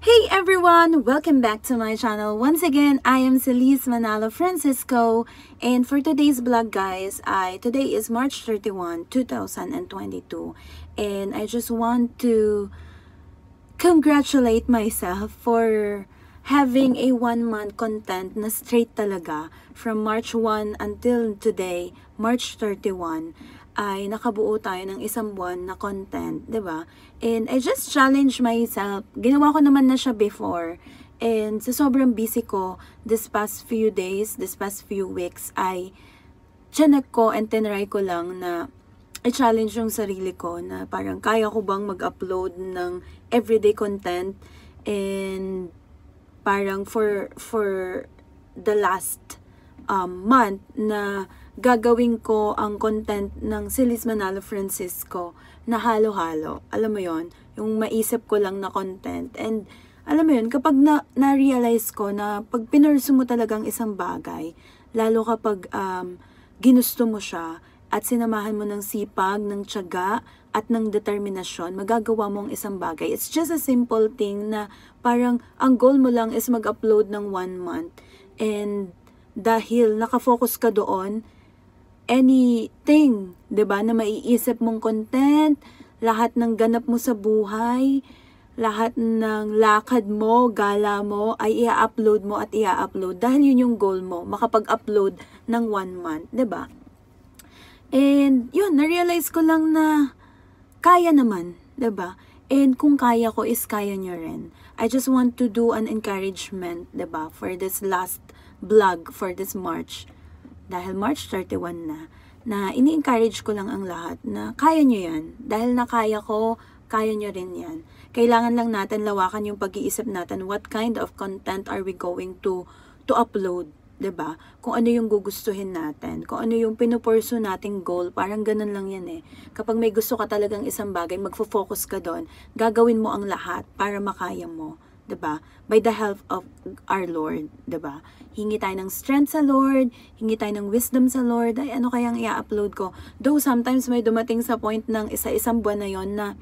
Hey everyone! Welcome back to my channel. Once again, I am Celise Manalo Francisco and for today's vlog guys, I today is March 31, 2022 and I just want to congratulate myself for having a one month content na straight talaga from March 1 until today, March 31 ay nakabuo tayo ng isang buwan na content, 'di ba? And I just challenge myself. Ginawa ko naman na siya before. And sa sobrang busy ko this past few days, this past few weeks ay chinek ko and tinry ko lang na i-challenge yung sarili ko na parang kaya ko bang mag-upload ng everyday content and parang for for the last um, month na gagawin ko ang content ng Silis Manalo Francisco na halo-halo. Alam mo yon yung maisip ko lang na content. And alam mo yun, kapag na, na-realize ko na pag pinursu mo talagang isang bagay, lalo kapag um, ginusto mo siya at sinamahan mo ng sipag, ng tiyaga, at ng determinasyon, magagawa mo ang isang bagay. It's just a simple thing na parang ang goal mo lang is mag-upload ng one month. And dahil nakafocus ka doon, anything, 'di ba, na maiisip mong content, lahat ng ganap mo sa buhay, lahat ng lakad mo, gala mo, ay i-upload mo at i-upload dahil yun yung goal mo, makapag-upload ng one month, 'di ba? And yun, na-realize ko lang na kaya naman, 'di ba? And kung kaya ko is kaya nyo rin. I just want to do an encouragement, 'di ba, for this last vlog for this March dahil March 31 na, na ini-encourage ko lang ang lahat na kaya nyo yan. Dahil na kaya ko, kaya nyo rin yan. Kailangan lang natin lawakan yung pag-iisip natin what kind of content are we going to to upload. 'di ba? Kung ano yung gugustuhin natin, kung ano yung pinupursu nating goal, parang ganun lang 'yan eh. Kapag may gusto ka talagang isang bagay, magfo-focus ka doon, gagawin mo ang lahat para makaya mo. Ba? By the help of our Lord, ba? Hingi tayo ng strength sa Lord, hingi tayo ng wisdom sa Lord. Ay ano kayang i-upload ko? Though sometimes may dumating sa point ng isa-isang buwan na 'yon na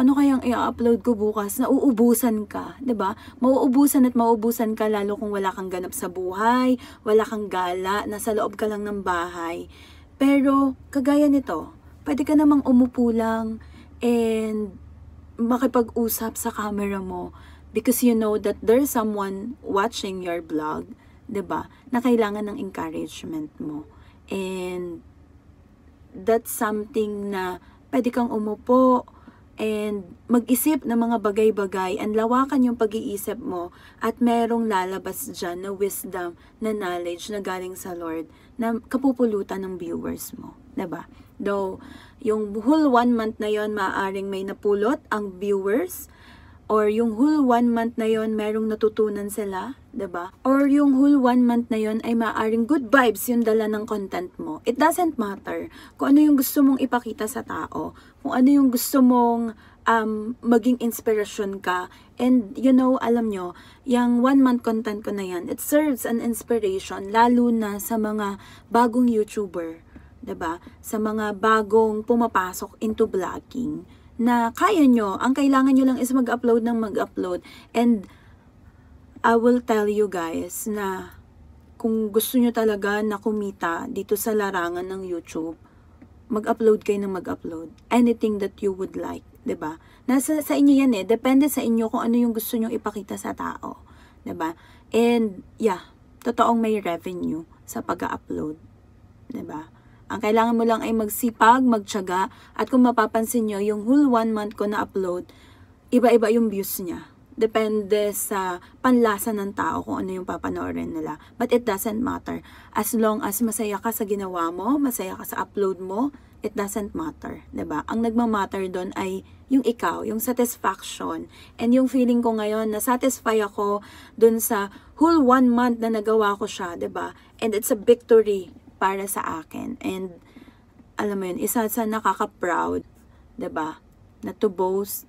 ano kayang i-upload ko bukas na uubusan ka, 'di ba? Mauubusan at mauubusan ka lalo kung wala kang ganap sa buhay, wala kang gala, nasa loob ka lang ng bahay. Pero kagaya nito, pwede ka namang umupo lang and makipag-usap sa camera mo because you know that there's someone watching your blog, 'di ba? Na kailangan ng encouragement mo. And that's something na pwede kang umupo and mag-isip ng mga bagay-bagay and lawakan yung pag-iisip mo at merong lalabas dyan na wisdom, na knowledge na galing sa Lord na kapupulutan ng viewers mo. ba? Diba? Though, yung whole one month na yon maaaring may napulot ang viewers Or yung whole one month na yon merong natutunan sila, ba? Diba? Or yung whole one month na yon ay maaring good vibes yung dala ng content mo. It doesn't matter kung ano yung gusto mong ipakita sa tao, kung ano yung gusto mong um, maging inspiration ka. And you know, alam nyo, yung one month content ko na yan, it serves an inspiration lalo na sa mga bagong YouTuber. ba? Sa mga bagong pumapasok into vlogging na kaya nyo. Ang kailangan nyo lang is mag-upload ng mag-upload. And I will tell you guys na kung gusto nyo talaga na kumita dito sa larangan ng YouTube, mag-upload kayo ng mag-upload. Anything that you would like, ba? Nasa sa inyo 'yan eh. Depende sa inyo kung ano yung gusto niyo ipakita sa tao, ba? And yeah, totoong may revenue sa pag-upload, ba? Ang kailangan mo lang ay magsipag, magtyaga, at kung mapapansin nyo, yung whole one month ko na upload, iba-iba yung views niya. Depende sa panlasa ng tao kung ano yung papanoorin nila. But it doesn't matter. As long as masaya ka sa ginawa mo, masaya ka sa upload mo, it doesn't matter, ba? Ang nagma-matter doon ay yung ikaw, yung satisfaction. And yung feeling ko ngayon na satisfy ako doon sa whole one month na nagawa ko siya, ba? And it's a victory para sa akin. And, alam mo yun, isa sa nakaka-proud, ba diba? Na to boast,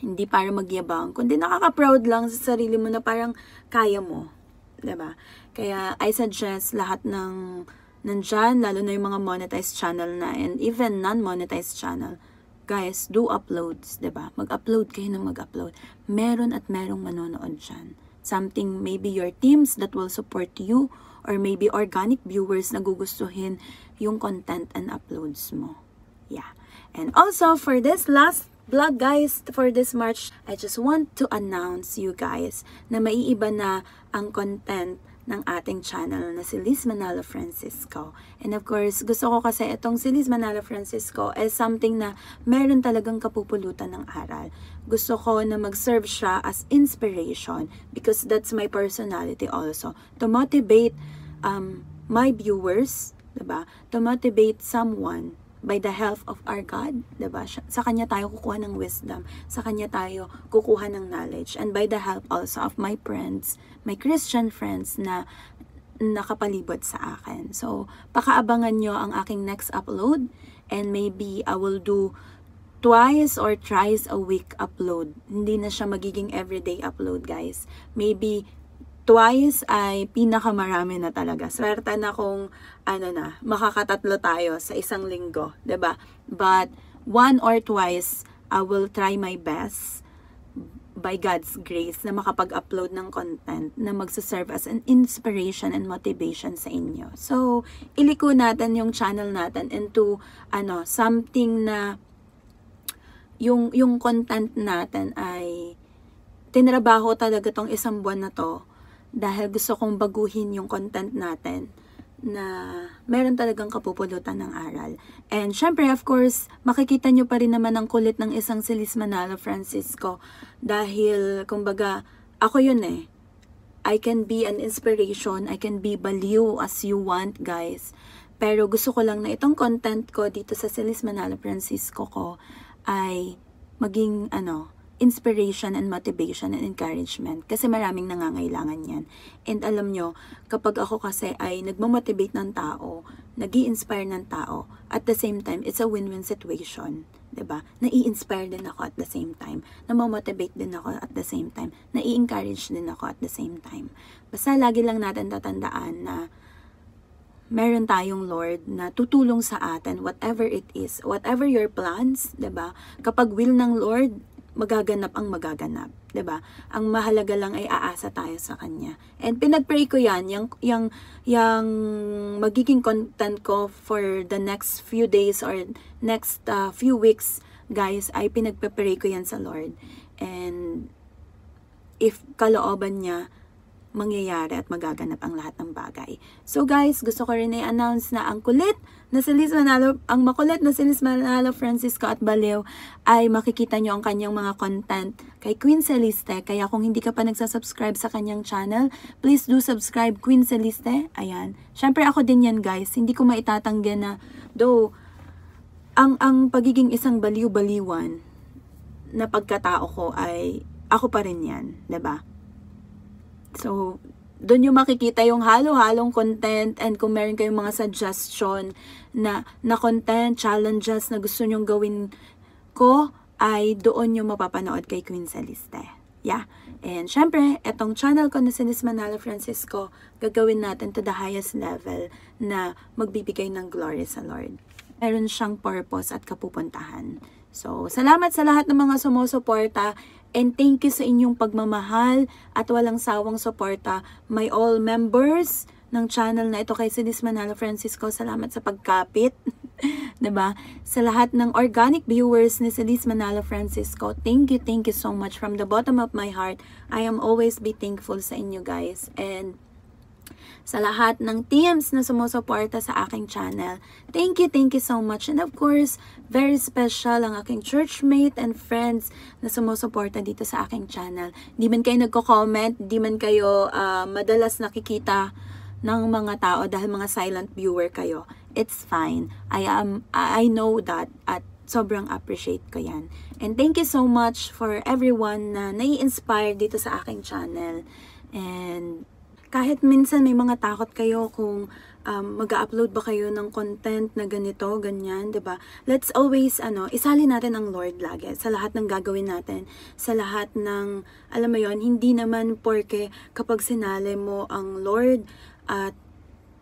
hindi para magyabang, kundi nakaka-proud lang sa sarili mo na parang kaya mo. ba diba? Kaya, I suggest lahat ng nandyan, lalo na yung mga monetized channel na, and even non-monetized channel, guys, do uploads, ba? Mag-upload kayo ng mag-upload. Meron at merong manonood diyan. Something maybe your teams that will support you or maybe organic viewers na gugustuhin yung content and uploads mo. Yeah. And also for this last vlog guys for this March, I just want to announce you guys na maiiba na ang content ng ating channel na si Liz Manalo Francisco. And of course, gusto ko kasi itong si Liz Manalo Francisco is something na meron talagang kapupulutan ng aral. Gusto ko na mag-serve siya as inspiration because that's my personality also. To motivate um, my viewers, 'di ba? To motivate someone by the help of our God, 'di ba? Sa kanya tayo kukuha ng wisdom, sa kanya tayo kukuha ng knowledge and by the help also of my friends, my Christian friends na nakapalibot sa akin. So, pakaabangan nyo ang aking next upload and maybe I will do twice or thrice a week upload. Hindi na siya magiging everyday upload, guys. Maybe twice ay pinakamarami na talaga. Swerte na kung ano na, makakatatlo tayo sa isang linggo, 'di ba? But one or twice I will try my best by God's grace na makapag-upload ng content na magsaserve as an inspiration and motivation sa inyo. So, iliko natin yung channel natin into ano, something na yung yung content natin ay tinrabaho talaga tong isang buwan na to dahil gusto kong baguhin yung content natin na meron talagang kapupulutan ng aral. And syempre, of course, makikita nyo pa rin naman ang kulit ng isang Silis Manalo Francisco dahil, kumbaga, ako yun eh. I can be an inspiration, I can be baliw as you want, guys. Pero gusto ko lang na itong content ko dito sa Silis Manalo Francisco ko ay maging, ano, inspiration and motivation and encouragement kasi maraming nangangailangan yan. And alam nyo, kapag ako kasi ay nagmamotivate ng tao, nag inspire ng tao, at the same time, it's a win-win situation. ba? Nai-inspire din ako at the same time. Namamotivate din ako at the same time. Nai-encourage din ako at the same time. Basta lagi lang natin tatandaan na meron tayong Lord na tutulong sa atin whatever it is, whatever your plans, 'di ba? Kapag will ng Lord, magaganap ang magaganap, 'di ba? Ang mahalaga lang ay aasa tayo sa kanya. And pinagpray ko 'yan, yung yung yung magiging content ko for the next few days or next uh, few weeks, guys, ay pinagpe-pray ko 'yan sa Lord. And if kalooban niya, mangyayari at magaganap ang lahat ng bagay. So guys, gusto ko rin i-announce na ang kulit na si Liz Manalo, ang makulit na si Liz Manalo Francisco at Baliw ay makikita nyo ang kanyang mga content kay Queen Celeste. Kaya kung hindi ka pa nagsasubscribe sa kanyang channel, please do subscribe Queen Celeste. Ayan. Siyempre ako din yan guys. Hindi ko maitatanggi na though ang ang pagiging isang baliw-baliwan na pagkatao ko ay ako pa rin yan, 'di ba? So, doon yung makikita yung halo-halong content and kung meron kayong mga suggestion na, na content, challenges na gusto nyong gawin ko, ay doon yung mapapanood kay Queen Celeste. Yeah. And syempre, etong channel ko na si Manalo Francisco, gagawin natin to the highest level na magbibigay ng glory sa Lord. Meron siyang purpose at kapupuntahan. So, salamat sa lahat ng mga sumusuporta And thank you sa inyong pagmamahal at walang sawang suporta. My all members ng channel na ito kay Sinis Manalo Francisco, salamat sa pagkapit. 'Di ba? Sa lahat ng organic viewers ni Sinis Manalo Francisco, thank you, thank you so much from the bottom of my heart. I am always be thankful sa inyo guys. And sa lahat ng teams na sumusuporta sa aking channel. Thank you, thank you so much. And of course, very special ang aking churchmate and friends na sumusuporta dito sa aking channel. Di man kayo nagko-comment, di man kayo uh, madalas nakikita ng mga tao dahil mga silent viewer kayo. It's fine. I am I know that at sobrang appreciate ko yan. And thank you so much for everyone na nai-inspire dito sa aking channel. And kahit minsan may mga takot kayo kung um, mag-upload ba kayo ng content na ganito, ganyan, 'di ba? Let's always ano, isali natin ang Lord lagi sa lahat ng gagawin natin, sa lahat ng alam mo 'yon, hindi naman porke kapag sinali mo ang Lord at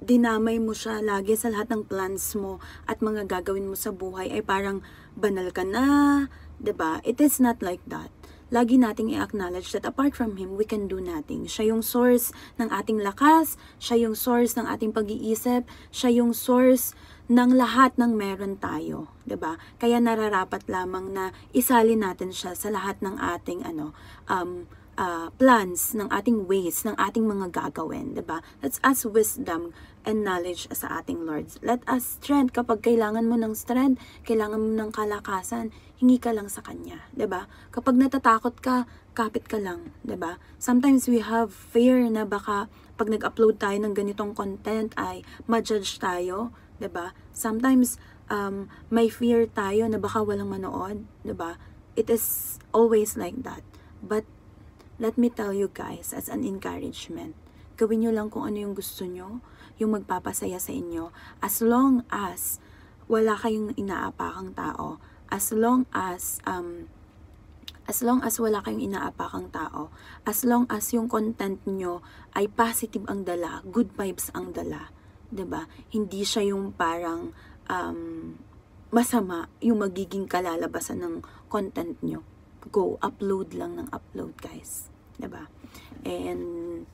dinamay mo siya lagi sa lahat ng plans mo at mga gagawin mo sa buhay ay parang banal ka na, 'di ba? It is not like that. Lagi nating i-acknowledge that apart from Him, we can do nothing. Siya yung source ng ating lakas, siya yung source ng ating pag-iisip, siya yung source ng lahat ng meron tayo, 'di ba? Kaya nararapat lamang na isali natin siya sa lahat ng ating ano um uh, plans, ng ating ways, ng ating mga gagawin, 'di ba? Let's ask wisdom and knowledge sa ating Lord. Let us strength kapag kailangan mo ng strength, kailangan mo ng kalakasan, hingi ka lang sa kanya, 'di ba? Kapag natatakot ka, kapit ka lang, 'di ba? Sometimes we have fear na baka pag nag-upload tayo ng ganitong content ay ma-judge tayo, 'di ba? Sometimes um, may fear tayo na baka walang manood, 'di ba? It is always like that. But let me tell you guys as an encouragement, gawin nyo lang kung ano yung gusto nyo, yung magpapasaya sa inyo, as long as wala kayong inaapakang tao, as long as um, as long as wala kayong inaapakang tao, as long as yung content nyo ay positive ang dala, good vibes ang dala, 'di ba? Hindi siya yung parang um, masama yung magiging kalalabasan ng content nyo. Go, upload lang ng upload, guys. 'Di ba? And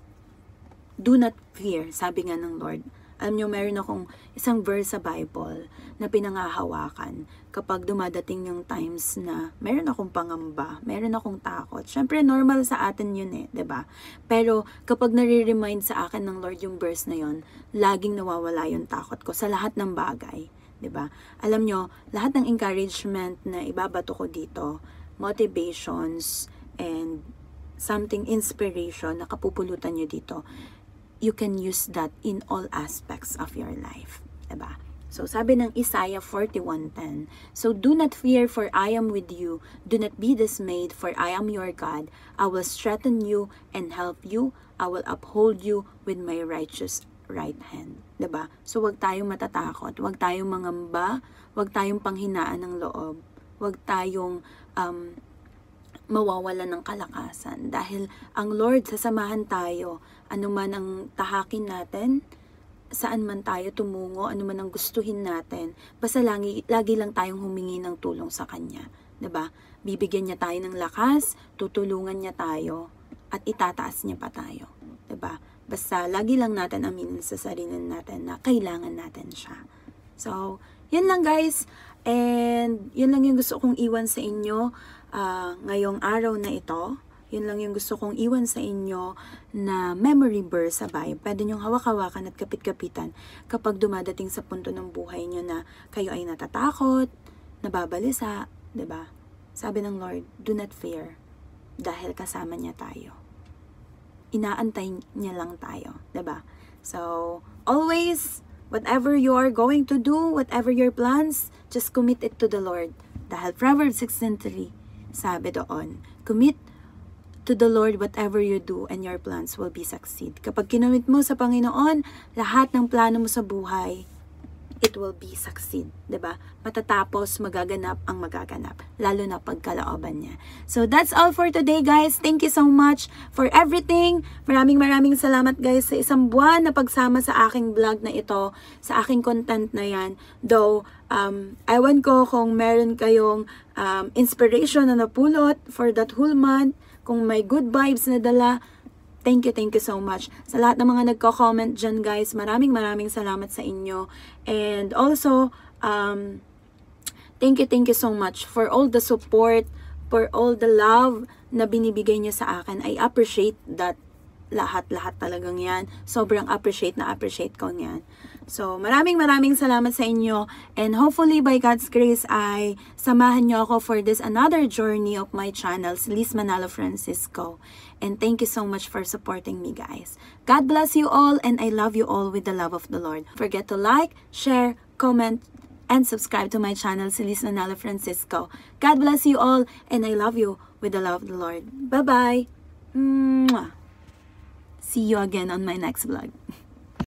do not fear, sabi nga ng Lord. Alam nyo, meron akong isang verse sa Bible na pinangahawakan kapag dumadating yung times na meron akong pangamba, meron akong takot. Siyempre, normal sa atin yun eh, ba? Pero kapag nare-remind sa akin ng Lord yung verse na yon, laging nawawala yung takot ko sa lahat ng bagay. ba? Alam nyo, lahat ng encouragement na ibabato ko dito, motivations and something inspiration na kapupulutan nyo dito, you can use that in all aspects of your life. Diba? So, sabi ng Isaiah 41.10, So do not fear, for I am with you. Do not be dismayed, for I am your God. I will strengthen you and help you. I will uphold you with my righteous right hand. ba? So wag tayong matatakot, wag tayong mangamba, wag tayong panghinaan ng loob, wag tayong um, mawawalan ng kalakasan. Dahil ang Lord sasamahan tayo. Anuman ang tahakin natin saan man tayo tumungo anuman ang gustuhin natin basta lagi, lagi lang tayong humingi ng tulong sa Kanya 'di ba bibigyan niya tayo ng lakas tutulungan niya tayo at itataas niya pa tayo 'di ba Basta lagi lang natin aminin sa sarili natin na kailangan natin siya. So, yun lang guys. And yun lang yung gusto kong iwan sa inyo uh, ngayong araw na ito. Yun lang yung gusto kong iwan sa inyo na memory verse sa Bible. Pwede nyong hawak-hawakan at kapit-kapitan kapag dumadating sa punto ng buhay nyo na kayo ay natatakot, nababalisa, ba? Diba? Sabi ng Lord, do not fear dahil kasama niya tayo inaantay niya lang tayo, ba? So, always whatever you are going to do, whatever your plans, just commit it to the Lord. Dahil Proverbs 16:3 sabi doon, commit to the Lord whatever you do and your plans will be succeed. Kapag kinumit mo sa Panginoon, lahat ng plano mo sa buhay it will be succeed, 'di ba? Matatapos magaganap ang magaganap, lalo na pagkalooban niya. So that's all for today, guys. Thank you so much for everything. Maraming maraming salamat, guys, sa isang buwan na pagsama sa aking vlog na ito, sa aking content na 'yan. Though um ewan ko kung meron kayong um, inspiration na napulot for that whole month, kung may good vibes na dala, Thank you, thank you so much. Sa lahat ng mga nagko-comment dyan, guys, maraming maraming salamat sa inyo. And also, um, thank you, thank you so much for all the support, for all the love na binibigay niyo sa akin. I appreciate that lahat-lahat talagang yan. Sobrang appreciate na appreciate ko yan. So, maraming maraming salamat sa inyo and hopefully by God's grace ay samahan niyo ako for this another journey of my channel, Liz Manalo Francisco. And thank you so much for supporting me guys. God bless you all and I love you all with the love of the Lord. Forget to like, share, comment, and subscribe to my channel, Liz Manalo Francisco. God bless you all and I love you with the love of the Lord. Bye-bye! See you again on my next vlog.